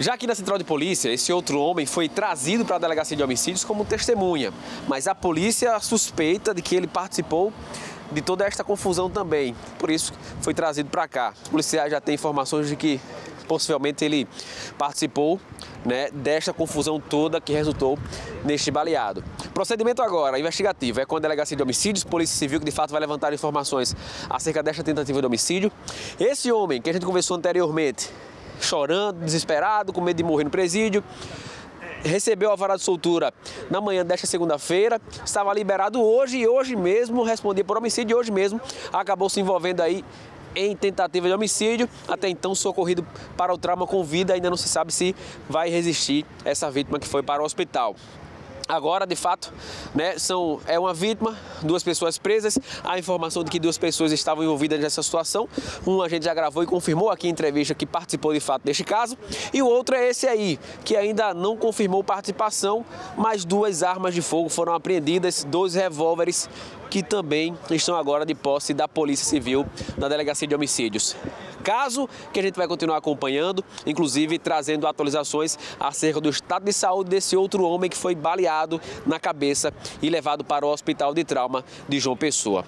Já aqui na central de polícia, esse outro homem foi trazido para a delegacia de homicídios como testemunha, mas a polícia suspeita de que ele participou de toda esta confusão também. Por isso foi trazido para cá. Os policiais já têm informações de que possivelmente ele participou né, desta confusão toda que resultou neste baleado. Procedimento agora, investigativo, é com a Delegacia de Homicídios, Polícia Civil, que de fato vai levantar informações acerca desta tentativa de homicídio. Esse homem que a gente conversou anteriormente, chorando, desesperado, com medo de morrer no presídio. Recebeu a vara de soltura na manhã desta segunda-feira, estava liberado hoje e hoje mesmo respondia por homicídio e hoje mesmo acabou se envolvendo aí em tentativa de homicídio, até então socorrido para o trauma com vida, ainda não se sabe se vai resistir essa vítima que foi para o hospital. Agora, de fato, né, são, é uma vítima, duas pessoas presas. A informação de que duas pessoas estavam envolvidas nessa situação. Um a gente já gravou e confirmou aqui em entrevista que participou de fato deste caso. E o outro é esse aí, que ainda não confirmou participação, mas duas armas de fogo foram apreendidas, dois revólveres que também estão agora de posse da Polícia Civil na Delegacia de Homicídios. Caso que a gente vai continuar acompanhando, inclusive trazendo atualizações acerca do estado de saúde desse outro homem que foi baleado na cabeça e levado para o Hospital de Trauma de João Pessoa.